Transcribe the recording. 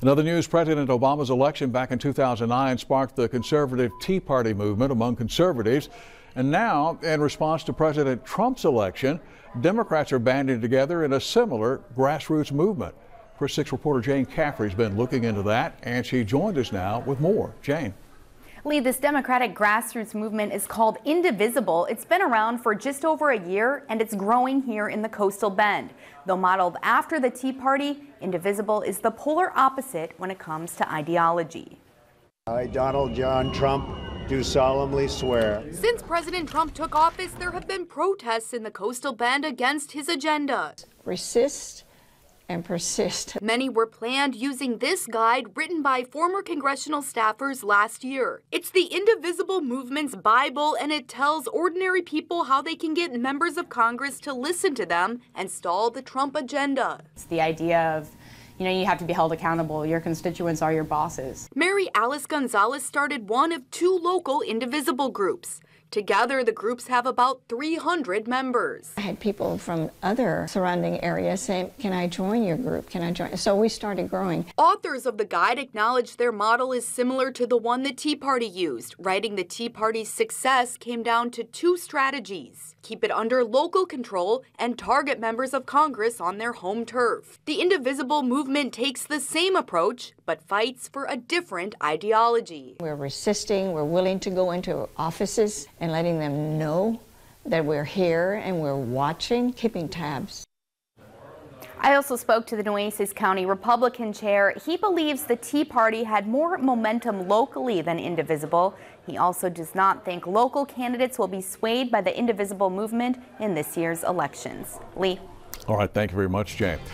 In other news, President Obama's election back in 2009 sparked the conservative Tea Party movement among conservatives. And now, in response to President Trump's election, Democrats are banding together in a similar grassroots movement. KRIS 6 reporter Jane Caffrey's been looking into that, and she joined us now with more. Jane. Lee, this Democratic grassroots movement is called Indivisible. It's been around for just over a year and it's growing here in the coastal bend. Though modeled after the Tea Party, Indivisible is the polar opposite when it comes to ideology. I, Donald John Trump, do solemnly swear. Since President Trump took office, there have been protests in the coastal bend against his agenda. Resist and persist. Many were planned using this guide written by former congressional staffers last year. It's the Indivisible Movement's Bible, and it tells ordinary people how they can get members of Congress to listen to them and stall the Trump agenda. It's the idea of you know, you have to be held accountable. Your constituents are your bosses. Mary Alice Gonzalez started one of two local Indivisible groups. Together, the groups have about 300 members. I had people from other surrounding areas saying, Can I join your group? Can I join? So we started growing. Authors of the guide acknowledge their model is similar to the one the Tea Party used. Writing the Tea Party's success came down to two strategies keep it under local control and target members of Congress on their home turf. The Indivisible movement takes the same approach, but fights for a different ideology. We're resisting, we're willing to go into offices and letting them know that we're here and we're watching, keeping tabs. I also spoke to the Nueces County Republican chair. He believes the Tea Party had more momentum locally than Indivisible. He also does not think local candidates will be swayed by the Indivisible movement in this year's elections. Lee. All right, thank you very much, Jane.